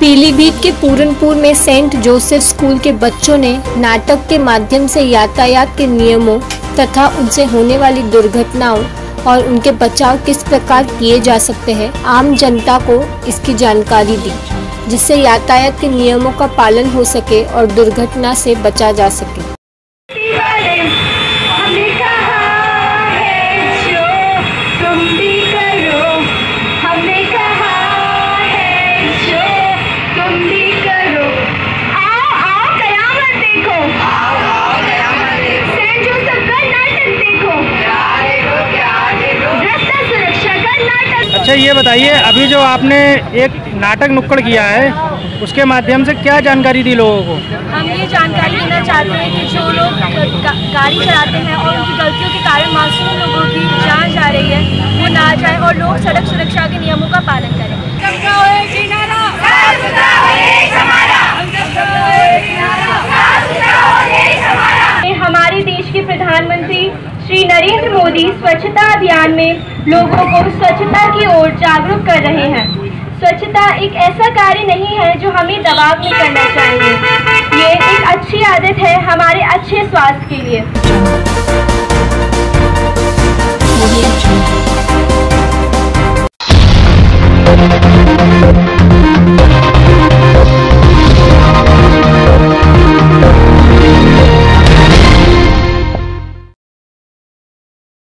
पीलीभीत के पूरनपुर में Saint Joseph school के बच्चों ने नाटक के माध्यम से यातायात के नियमों तथा उनसे होने वाली दुर्घटनाओं और उनके बचाव किस प्रकार किए जा सकते हैं, आम जनता को इसकी जानकारी दी। जिससे यातायात के नियमों का पालन हो सके और दुर्घटना से बचा जा सके। अच्छा ये बताइए अभी जो आपने एक नाटक नुक्कड़ किया है उसके माध्यम से क्या जानकारी दी लोगों को? हम ये जानकारी देना चाहते हैं कि जो लोग गा- गाड़ी चलाते हैं और उनकी गलतियों के कारण मासूम लोगों की जान जा रही है वो ना जाए और लोग सड़क सुरक्षा के नियमों का पालन करें। हमारे देश के प्रधानमंत्री श्री नरेंद्र मोदी स्वच्छता अभियान में लोगों को स्वच्छता जागरूक कर रहे हैं। स्वच्छता एक ऐसा कार्य नहीं है जो हमें दबाव में करना चाहिए। ये एक अच्छी आदत है हमारे अच्छे स्वास्थ्य के लिए।